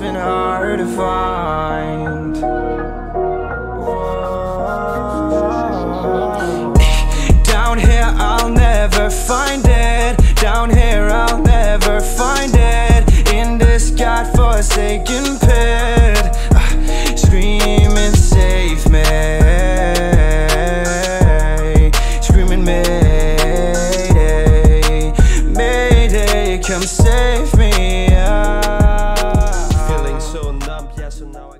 been hard to find. Down here, I'll never find it. Down here, I'll never find it. In this godforsaken pit, uh, screaming, save me. Screaming, mayday, mayday, come save me. Uh, yeah, so now I